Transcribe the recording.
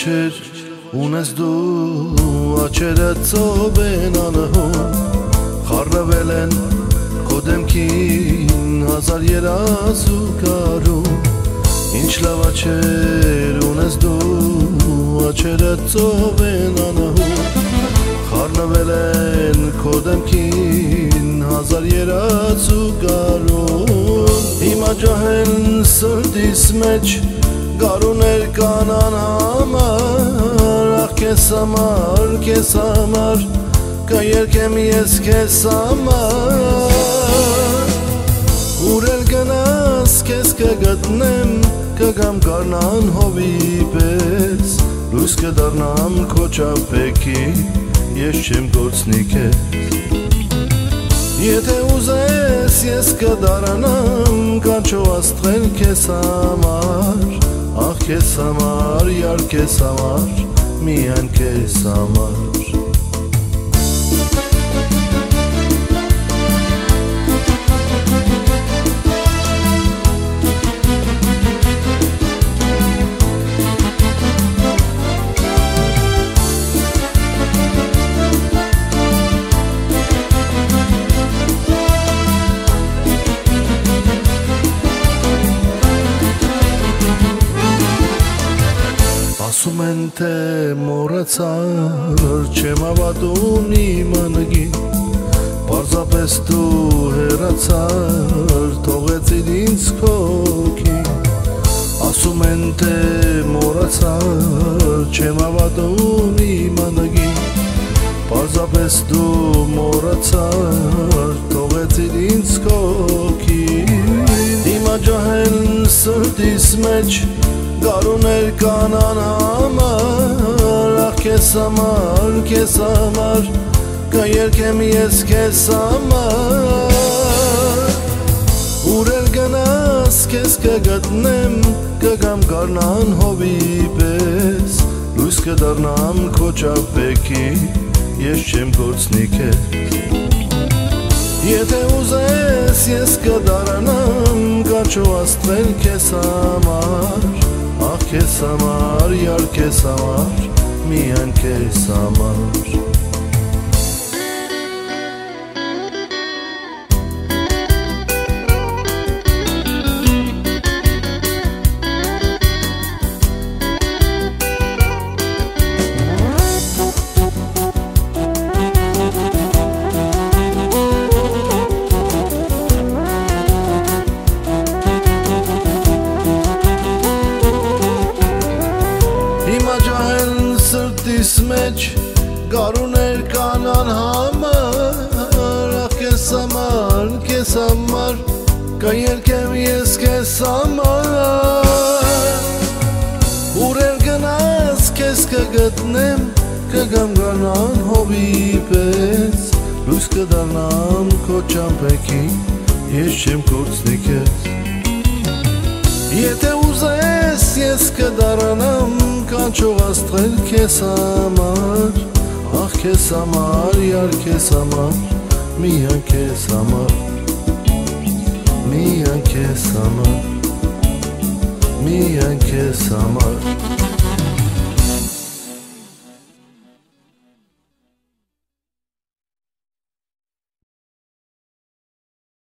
աչեր ունես դու աչերը ծով են անհուն խառնվել են քո դեմքին հազար երազու կարում ինչ լավ աչեր ունես դու աչերը ծով են անհուն խառնվել են քո դեմքին հազար երազու կարում հիմա ջահել սրտիս մեջ գարուներ կանան համար ախ քեզ համար քեզ համար կերկեմ ես քեզ համար Ուրել գնաս քեզ կգտնեմ կգամ կարնան հովի պես լույս կդառնամ քո ճապեքի ես չեմ գործնի քեզ Եթե ուզես ես կդարանամ կանչո աստղել քեզ համար Ախ քեզ համար, յար քեզ համար, միայն քեզ համար են թե մորացար, չեմ ավատում իմ անգին Պարզապես դու հերացար, թողեցին ինձ քոքին Ասում են թե մորացար, չեմ ավատում իմ անգին Պարզապես դու մորացար, թողեցին ինձ քոքին սրտիս մեջ Գարուներ կանան համար Ախ քեզ համար, քեզ համար Կերկեմ ես քեզ համար Ուրել գնաս քեզ կգտնեմ Կգամ կարնան հովի պես Լույս կդառնամ քո ճապեքի Ես չեմ գործնի քեզ Եթե ուզես ես կդարանամ Կանչո աստվել քեզ համար Ախ քեզ համար, յար քեզ համար, միայն քեզ համար սրտիս մեջ գարուներ կանան համար Ախ քեզ համար, քեզ համար կերկեմ ես քեզ համար Ուրեր գնաս քեզ կգտնեմ կգամ գանան հովի պես Լույս կդառնամ քո ճամպեքի ես չեմ կորցնի քեզ Եթե ուզես ես կդարանամ կանչող աստղել քեզ համար Ախ քեզ համար, յար քեզ համար, միայն քեզ համար Միայն քեզ համար, միայն քեզ համար